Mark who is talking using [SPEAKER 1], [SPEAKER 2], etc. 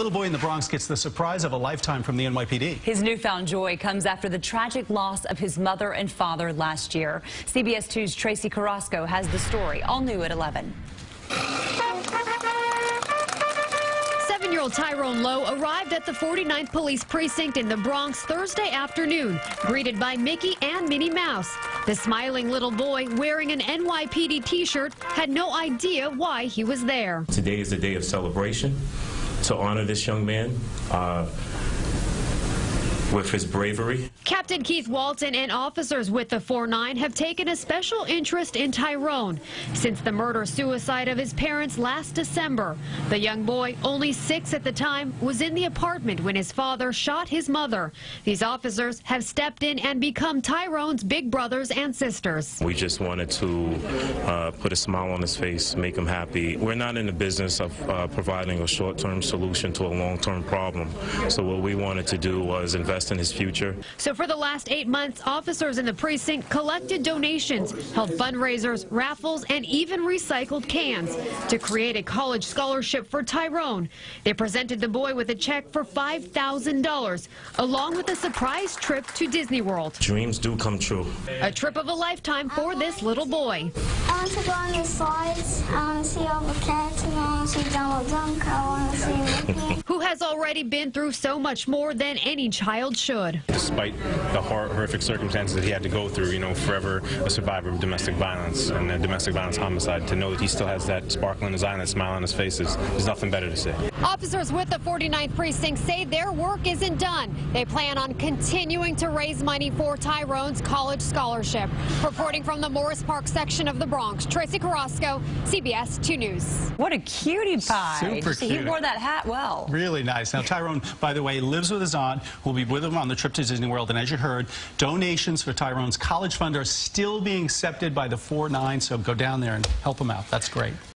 [SPEAKER 1] Little boy in the Bronx gets the surprise of a lifetime from the NYPD.
[SPEAKER 2] His newfound joy comes after the tragic loss of his mother and father last year. CBS 2's Tracee Carrasco has the story, all new at 11.
[SPEAKER 3] Seven-year-old Tyrone Lowe arrived at the 49th Police Precinct in the Bronx Thursday afternoon, greeted by Mickey and Minnie Mouse. The smiling little boy wearing an NYPD T-shirt had no idea why he was there.
[SPEAKER 4] Today is a day of celebration to honor this young man. Uh, with his bravery.
[SPEAKER 3] Captain Keith Walton and officers with the 4-9 have taken a special interest in Tyrone since the murder-suicide of his parents last December. The young boy, only six at the time, was in the apartment when his father shot his mother. These officers have stepped in and become Tyrone's big brothers and sisters.
[SPEAKER 4] We just wanted to uh, put a smile on his face, make him happy. We're not in the business of uh, providing a short-term solution to a long-term problem. So what we wanted to do was invest in his future.
[SPEAKER 3] So for the last eight months, officers in the precinct collected donations, held fundraisers, raffles, and even recycled cans to create a college scholarship for Tyrone. They presented the boy with a check for $5,000, along with a surprise trip to Disney World.
[SPEAKER 4] Dreams do come true.
[SPEAKER 3] A trip of a lifetime for this little boy.
[SPEAKER 5] I want to go on the slides. I want to see all the cats. And I want to see Donald Duck. I want to see Mickey.
[SPEAKER 3] Who has already been through so much more than any child should.
[SPEAKER 6] Despite the horrific circumstances that he had to go through, you know, forever a survivor of domestic violence and a domestic violence homicide, to know that he still has that sparkle in his eye and that smile on his face is, there's nothing better to say.
[SPEAKER 3] Officers with the 49th precinct say their work isn't done. They plan on continuing to raise money for Tyrone's college scholarship. Reporting from the Morris Park section of the Bronx, Tracee Carrasco, CBS 2 News.
[SPEAKER 2] What a cutie pie.
[SPEAKER 1] Super
[SPEAKER 2] He
[SPEAKER 1] cute.
[SPEAKER 2] wore that hat well.
[SPEAKER 1] Really nice. Now, Tyrone, by the way, lives with his aunt, who will be with him on the trip to Disney World. And as you heard, donations for Tyrone's college fund are still being accepted by the 4-9, so go down there and help him out. That's great.